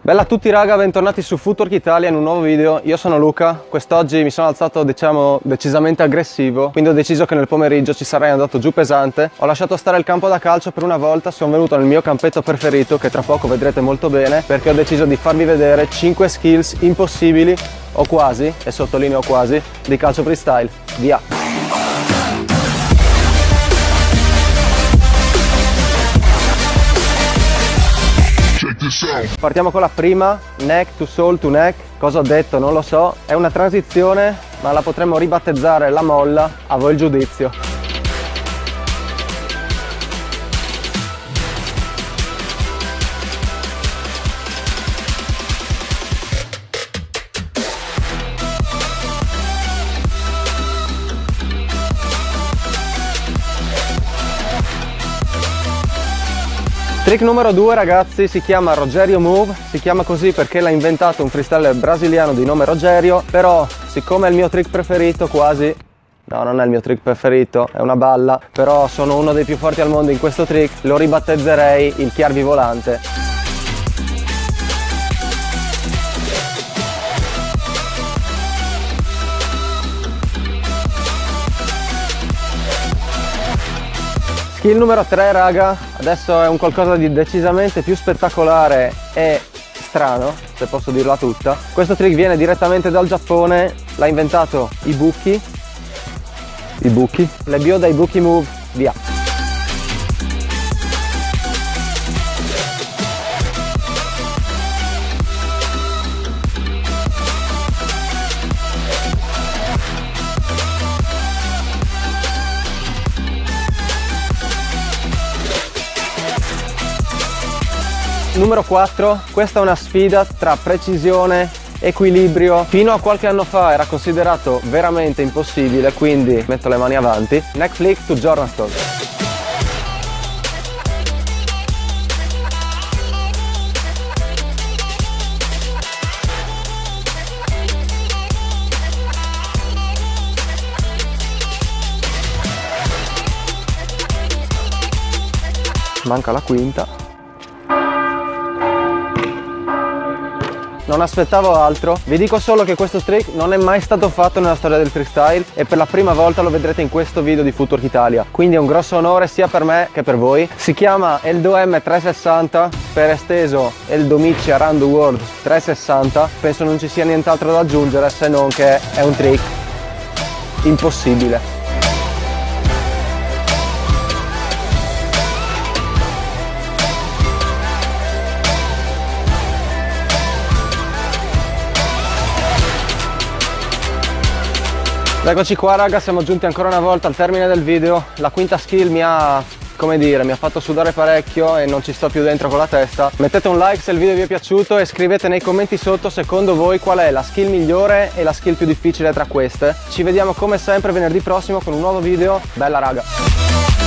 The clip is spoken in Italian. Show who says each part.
Speaker 1: Bella a tutti raga, bentornati su Footwork Italia in un nuovo video. Io sono Luca, quest'oggi mi sono alzato diciamo decisamente aggressivo, quindi ho deciso che nel pomeriggio ci sarei andato giù pesante. Ho lasciato stare il campo da calcio per una volta, sono venuto nel mio campetto preferito che tra poco vedrete molto bene perché ho deciso di farvi vedere 5 skills impossibili o quasi, e sottolineo quasi, di calcio freestyle. Via! Partiamo con la prima, neck to soul to neck. Cosa ho detto? Non lo so. È una transizione, ma la potremmo ribattezzare la molla. A voi il giudizio. Trick numero 2 ragazzi si chiama Rogerio Move, si chiama così perché l'ha inventato un freestyler brasiliano di nome Rogerio, però siccome è il mio trick preferito quasi, no non è il mio trick preferito, è una balla, però sono uno dei più forti al mondo in questo trick, lo ribattezzerei il chiarvi volante. Skill numero 3 raga, adesso è un qualcosa di decisamente più spettacolare e strano, se posso dirla tutta. Questo trick viene direttamente dal Giappone, l'ha inventato Ibuki, Ibuki, le bio dai Ibuki Move, via. Numero 4, questa è una sfida tra precisione equilibrio. Fino a qualche anno fa era considerato veramente impossibile quindi metto le mani avanti. Neck flick to Jordan manca la quinta non aspettavo altro. Vi dico solo che questo trick non è mai stato fatto nella storia del freestyle e per la prima volta lo vedrete in questo video di Footwork Italia. Quindi è un grosso onore sia per me che per voi. Si chiama Eldo M360, per esteso Eldo Micci Around the World 360. Penso non ci sia nient'altro da aggiungere se non che è un trick impossibile. Eccoci qua raga, siamo giunti ancora una volta al termine del video. La quinta skill mi ha, come dire, mi ha fatto sudare parecchio e non ci sto più dentro con la testa. Mettete un like se il video vi è piaciuto e scrivete nei commenti sotto secondo voi qual è la skill migliore e la skill più difficile tra queste. Ci vediamo come sempre venerdì prossimo con un nuovo video. Bella raga!